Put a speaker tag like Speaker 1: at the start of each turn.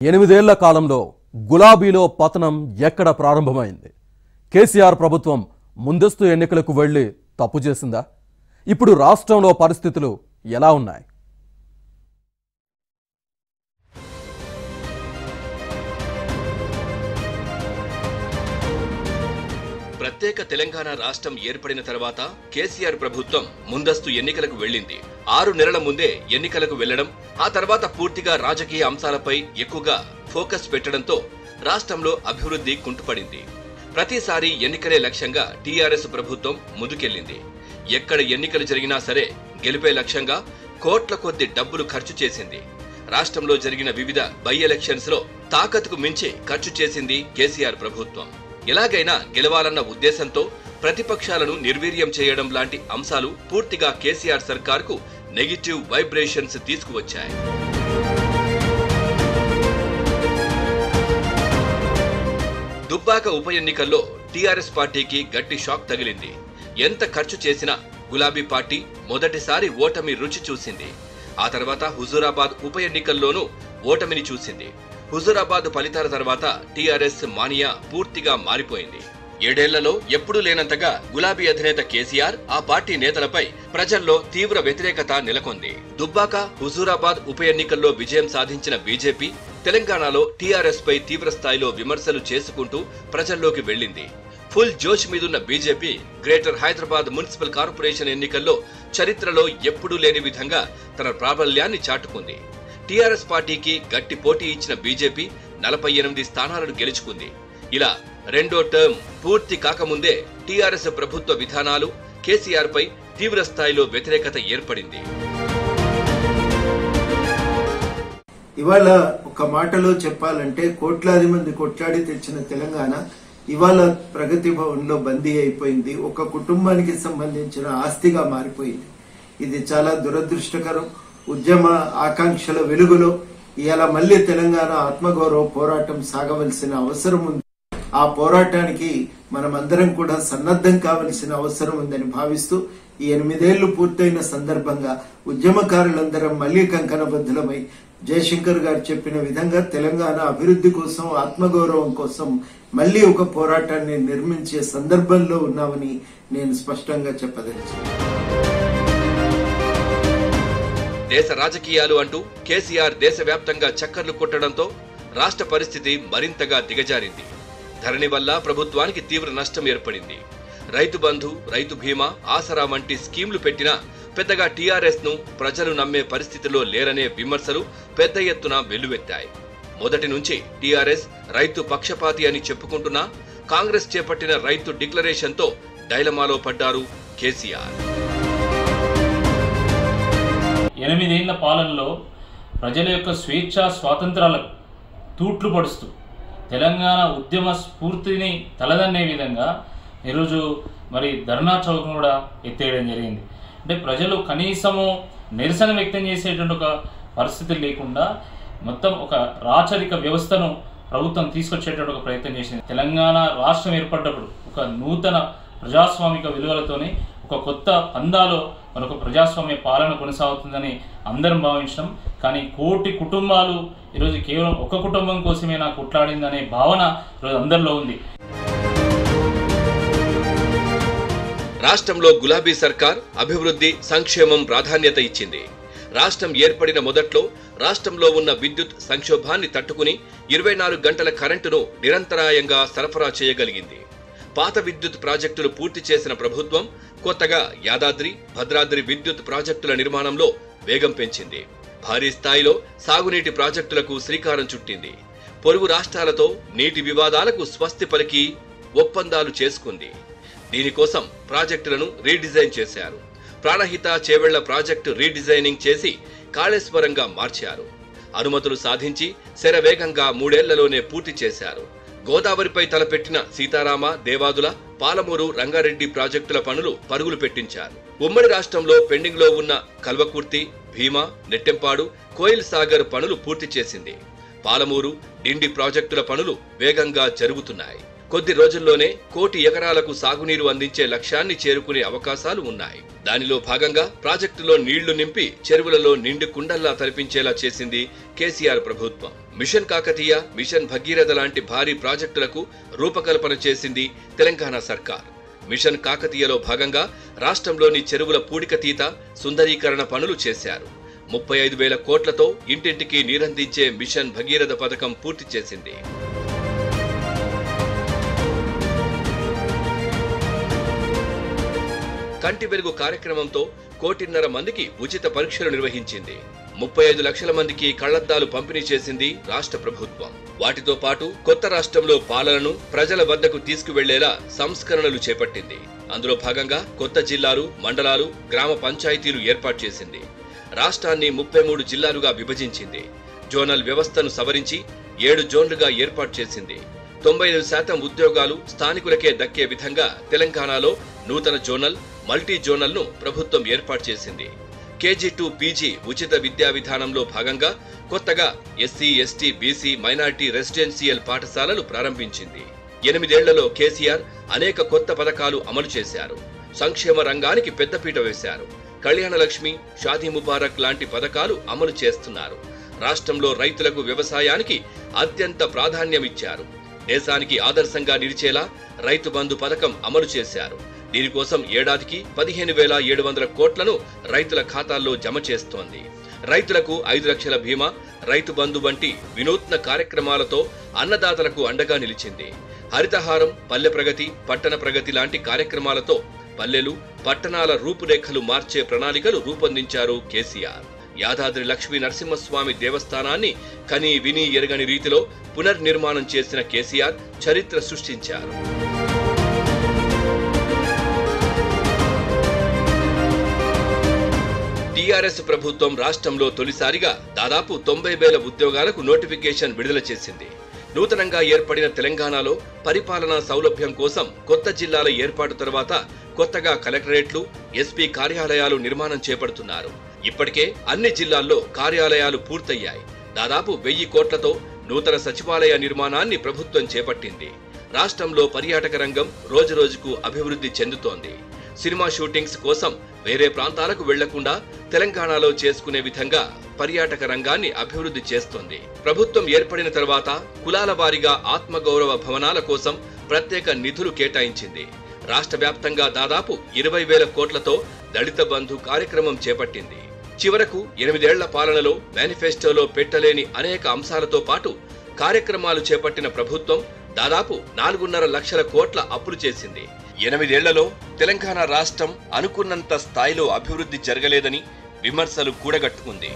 Speaker 1: ఎనిమిదేళ్ళ కాలంలో గులాబీలో పతనం ఎక్కడ ప్రారంభమైంది? కేసీఆర్ ప్రభుత్వం ముందస్తు ఎన్నికలకు వెళ్ళి తప్పు చేసిందా? ఇప్పుడు రాష్ట్రంలో పరిస్థితులు ఎలా ఉన్నాయి?
Speaker 2: ప్రత్యేక తెలంగాణ రాష్ట్రం ఏర్పడిన తర్వాత కేసీఆర్ ప్రభుత్వం ముందస్తు ఎన్నికలకు వెళ్ళింది. ఆరు నెలల ముందే ఎన్నికలకు వెళ్ళడం ఆ తర్వాత పూర్తిగా రాజకీయ అంశాలపై ఎక్కువగా ఫోకస్ పెట్టడంతో రాష్ట్రంలో అభివృద్ధి కుంటుపడింది. ప్రతిసారి ఎన్నికలే లక్ష్యంగా టీఆర్ఎస్ ప్రభుత్వం ముందుకెళ్ళింది ఎక్కడ ఎన్నికలు జరిగినా సరే గెలిపే లక్ష్యంగా కోట్ల కొద్ది డబ్బులు ఖర్చు చేసింది. రాష్ట్రంలో జరిగిన వివిధ బై ఎలక్షన్స్లో తాకత్కు మించి ఖర్చు చేసింది కేసీఆర్ ప్రభుత్వం. ఎలాగైనా గెలవాలన్న ఉద్దేశంతో ప్రతిపక్షాలను నిర్వీర్యం చేయడం లాంటి అంశాలు పూర్తిగా కేసీఆర్ సర్కార్కు నెగిటివ్ వైబ్రేషన్స్ తీసుకువచ్చాయి. దుబ్బాక ఉప ఎన్నికల్లో టీఆర్ఎస్ పార్టీకి గట్టి షాక్ తగిలింది. ఎంత ఖర్చు చేసినా గులాబీ పార్టీ మొదటిసారి ఓటమి రుచి చూసింది. ఆ తర్వాత హుజూరాబాద్ ఉప ఎన్నికల్లోనూ ఓటమిని చూసింది. హుజూరాబాద్ ఫలితాల తర్వాత టీఆర్ఎస్ మానియా పూర్తిగా మారిపోయింది. ఏడేళ్ళలో ఎప్పుడూ లేనంతగా గులాబీ అధినేత కేసీఆర్ ఆ పార్టీ నేతలపై ప్రజల్లో తీవ్ర వ్యతిరేకత నెలకొంది. దుబ్బాక హుజూరాబాద్ ఉప ఎన్నికల్లో విజయం సాధించిన బీజేపీ తెలంగాణలో టీఆర్ఎస్ పై తీవ్ర స్థాయిలో విమర్శలు చేసుకుంటూ ప్రజల్లోకి వెళ్ళింది. ఫుల్ జోష్ మీదున్న BJP greater Hyderabad municipal corporation ఎన్నికల్లో చరిత్రలో ఎప్పుడూ లేని విధంగా తన ప్రాబల్యాన్ని చాటుకుంది. టీఆర్ఎస్ పార్టీకి గట్టి పోటీ ఇచ్చిన బీజేపీ నలభై ఎనిమిది స్థానాలను గెలుచుకుంది. ఇలా రెండో టర్మ్ పూర్తి కాకముందే టీఆర్ఎస్ ప్రభుత్వ విధానాలు కేసీఆర్ పై తీవ్ర స్థాయిలో వ్యతిరేకత ఏర్పడింది.
Speaker 3: ఇవాళ ఒక మాటలో చెప్పాలంటే కోట్లాది మంది కొట్లాడి తెచ్చిన తెలంగాణ ఇవాళ ప్రగతి భవన్లో బందీ అయిపోయింది. ఒక కుటుంబానికి సంబంధించిన ఆస్తిగా మారిపోయింది. ఇది చాలా దురదృష్టకరం. ఉద్యమ ఆకాంక్షల వెలుగులో ఇలా మళ్ళీ తెలంగాణ ఆత్మగౌరవ పోరాటం సాగవలసిన అవసరం ఉంది. ఆ పోరాటానికి మనమందరం కూడా సన్నద్ధం కావలసిన అవసరం ఉందని భావిస్తూ ఈ ఎనిమిదేళ్ళు పూర్తయిన సందర్భంగా ఉద్యమకారులందరం మళ్ళీ కంకణబద్ధులమై జయశంకర్ గారు చెప్పిన విధంగా తెలంగాణ అభివృద్ధి కోసం ఆత్మగౌరవం కోసం మళ్ళీ ఒక పోరాటాన్ని నిర్మించే సందర్భంలో ఉన్నామని నేను స్పష్టంగా చెప్పదలిచాను
Speaker 2: దేశ రాజకీయాలు అంటూ కేసీఆర్ దేశవ్యాప్తంగా చక్కర్లు కొట్టడంతో రాష్ట్ర పరిస్థితి మరింతగా దిగజారింది. ధరణి వల్ల ప్రభుత్వానికి తీవ్ర నష్టం ఏర్పడింది. రైతు బంధు రైతు బీమా ఆసరా వంటి స్కీంలు పెట్టినా పెద్దగా టీఆర్ఎస్ను ప్రజలు నమ్మే పరిస్థితిలో లేరనే విమర్శలు పెద్ద ఎత్తున వెల్లువెత్తాయి. మొదటి నుంచి టీఆర్ఎస్ రైతు పక్షపాతి అని చెప్పుకుంటున్నా కాంగ్రెస్ చేపట్టిన రైతు డిక్లరేషన్తో డైలమాలో పడ్డారు కేసీఆర్.
Speaker 4: ఎనిమిదేళ్ళ పాలనలో ప్రజల యొక్క స్వేచ్ఛా స్వాతంత్రాలకు తూట్లు పడుస్తూ తెలంగాణ ఉద్యమ స్ఫూర్తిని తలదన్నే విధంగా ఈరోజు మరి ధర్నా చౌక్ను కూడా ఎత్తేయడం జరిగింది. అంటే ప్రజలు కనీసము నిరసన వ్యక్తం చేసేటువంటి ఒక పరిస్థితి లేకుండా మొత్తం ఒక రాచరిక వ్యవస్థను ప్రభుత్వం తీసుకొచ్చేటువంటి ఒక ప్రయత్నం చేసింది. తెలంగాణ రాష్ట్రం ఏర్పడ్డప్పుడు ఒక నూతన ప్రజాస్వామిక విలువలతోనే ఒక కొత్త పందాలో మరొక ప్రజాస్వామ్య పాలన కొనసాగుతుందని అందరం భావించడం కానీ కోటి కుటుంబాలు ఈరోజు కేవలం ఒక కుటుంబం కోసమే నాకు కొట్లాడిందనే భావన ఈరోజు అందరిలో ఉంది.
Speaker 2: రాష్ట్రంలో గులాబీ సర్కార్ అభివృద్ధి సంక్షేమం ప్రాధాన్యత ఇచ్చింది. రాష్ట్రం ఏర్పడిన మొదట్లో రాష్ట్రంలో ఉన్న విద్యుత్ సంక్షోభాన్ని తట్టుకుని ఇరవై నాలుగు గంటల కరెంటును నిరంతరాయంగా సరఫరా చేయగలిగింది. పాత విద్యుత్ ప్రాజెక్టులు పూర్తి చేసిన ప్రభుత్వం కొత్తగా యాదాద్రి భద్రాద్రి విద్యుత్ ప్రాజెక్టుల నిర్మాణంలో వేగం పెంచింది. భారీ స్థాయిలో సాగునీటి ప్రాజెక్టులకు శ్రీకారం చుట్టింది. పొరుగు రాష్ట్రాలతో నీటి వివాదాలకు స్వస్తి పలికి ఒప్పందాలు చేసుకుంది. దీనికోసం ప్రాజెక్టులను రీడిజైన్ చేశారు. ప్రాణహిత చేవెళ్ళ ప్రాజెక్టు రీడిజైనింగ్ చేసి కాళేశ్వరంగా మార్చారు. అనుమతులు సాధించి శరవేగంగా మూడేళ్ళలోనే పూర్తి చేశారు. గోదావరిపై తలపెట్టిన సీతారామ దేవాదుల పాలమూరు రంగారెడ్డి ప్రాజెక్టుల పనులు పరుగులు పెట్టించారు. ఉమ్మడి రాష్ట్రంలో పెండింగ్లో ఉన్న కల్వకుర్తి భీమా నెట్టెంపాడు కోయిల్ సాగర్ పనులు పూర్తి చేసింది. పాలమూరు డిండి ప్రాజెక్టుల పనులు వేగంగా జరుగుతున్నాయి. కొద్ది రోజుల్లోనే కోటి ఎకరాలకు సాగునీరు అందించే లక్ష్యాన్ని చేరుకునే అవకాశాలు ఉన్నాయి. దానిలో భాగంగా ప్రాజెక్టులో నీళ్ళు నింపి చెరువులలో నిండు కుండల్లా తలపించేలా చేసింది కేసీఆర్ ప్రభుత్వం. మిషన్ కాకతీయ మిషన్ భగీరథ లాంటి భారీ ప్రాజెక్టులకు రూపకల్పన చేసింది తెలంగాణ సర్కార్. మిషన్ కాకతీయలో భాగంగా రాష్ట్రంలోని చెరువుల పూడికతీత సుందరీకరణ పనులు చేశారు. ముప్పై ఐదు వేల కోట్లతో ఇంటింటికి నీరందించే మిషన్ భగీరథ పథకం పూర్తి చేసింది. కంటి వెలుగు కార్యక్రమంతో కోటిన్నర మందికి ఉచిత పరీక్షలు నిర్వహించింది. ముప్పై ఐదు లక్షల మందికి కళ్ళద్దాలు పంపిణీ చేసింది రాష్ట్ర ప్రభుత్వం. వాటితో పాటు కొత్త రాష్ట్రంలో పాలనను ప్రజల వద్దకు తీసుకువెళ్ళేలా సంస్కరణలు చేపట్టింది. అందులో భాగంగా కొత్త జిల్లాలు మండలాలు గ్రామ పంచాయతీలు ఏర్పాటు చేసింది. రాష్ట్రాన్ని ముప్పై మూడు జిల్లాలుగా విభజించింది. జోనల్ వ్యవస్థను సవరించి ఏడు జోన్లుగా ఏర్పాటు చేసింది. తొంభై ఐదు శాతం ఉద్యోగాలు స్థానికులకే దక్కే విధంగా తెలంగాణలో నూతన జోనల్ మల్టీ జోనల్ను ప్రభుత్వం ఏర్పాటు చేసింది. కేజీ టు పీజీ ఉచిత విద్యా విధానంలో భాగంగా కొత్తగా SC ST BC minority residential పాఠశాలలు ప్రారంభించింది. ఎనిమిదేళ్ళలో కేసీఆర్ అనేక కొత్త పథకాలు అమలు చేశారు. సంక్షేమ రంగానికి పెద్దపీట వేశారు. కళ్యాణలక్ష్మి షాదీ ముబారక్ లాంటి పథకాలు అమలు చేస్తున్నారు. రాష్ట్రంలో రైతులకు వ్యవసాయానికి అత్యంత ప్రాధాన్యమిచ్చారు. దేశానికి ఆదర్శంగా నిలిచేలా రైతు బంధు పథకం అమలు చేశారు. దీనికోసం ఏడాదికి పదిహేను వేల ఏడు వందల కోట్లను రైతుల ఖాతాల్లో జమ చేస్తోంది. రైతులకు ఐదు లక్షల బీమా రైతు బంధు వంటి వినూత్న కార్యక్రమాలతో అన్నదాతలకు అండగా నిలిచింది. హరితహారం పల్లె ప్రగతి పట్టణ ప్రగతి లాంటి కార్యక్రమాలతో పల్లెలు పట్టణాల రూపురేఖలు మార్చే ప్రణాళికలు రూపొందించారు కేసీఆర్. యాదాద్రి లక్ష్మీ నరసింహస్వామి దేవస్థానాన్ని కని విని ఎరగని రీతిలో పునర్నిర్మాణం చేసిన కేసీఆర్ చరిత్ర సృష్టించారు. టీఆర్ఎస్ ప్రభుత్వం రాష్ట్రంలో తొలిసారిగా దాదాపు తొంభై వేల ఉద్యోగాలకు నోటిఫికేషన్ విడుదల చేసింది. నూతనంగా ఏర్పడిన తెలంగాణలో పరిపాలనా సౌలభ్యం కోసం కొత్త జిల్లాల ఏర్పాటు తర్వాత కొత్తగా కలెక్టరేట్లు ఎస్పీ కార్యాలయాలు నిర్మాణం చేపడుతున్నారు. ఇప్పటికే అన్ని జిల్లాల్లో కార్యాలయాలు పూర్తయ్యాయి. దాదాపు వెయ్యి కోట్లతో నూతన సచివాలయ నిర్మాణాన్ని ప్రభుత్వం చేపట్టింది. రాష్ట్రంలో పర్యాటక రంగం రోజురోజుకు అభివృద్ధి చెందుతోంది. సినిమా షూటింగ్స్ కోసం వేరే ప్రాంతాలకు వెళ్ళకుండా తెలంగాణలో చేసుకునే విధంగా పర్యాటక రంగాన్ని అభివృద్ధి చేస్తోంది. ప్రభుత్వం ఏర్పడిన తర్వాత కులాల వారీగా ఆత్మగౌరవ భవనాల కోసం ప్రత్యేక నిధులు కేటాయించింది. రాష్ట్ర వ్యాప్తంగా దాదాపు ఇరవై వేల కోట్లతో దళిత బంధు కార్యక్రమం చేపట్టింది. చివరకు ఎనిమిదేళ్ళ పాలనలో మేనిఫెస్టోలో పెట్టలేని అనేక అంశాలతో పాటు కార్యక్రమాలు చేపట్టిన ప్రభుత్వం దాదాపు నాలుగున్నర లక్షల కోట్ల అప్పులు చేసింది. ఎనిమిదేళ్ళలో తెలంగాణ రాష్ట్రం అనుకున్నంత స్థాయిలో అభివృద్ధి జరగలేదని విమర్శలు కూడగట్టుకుంది.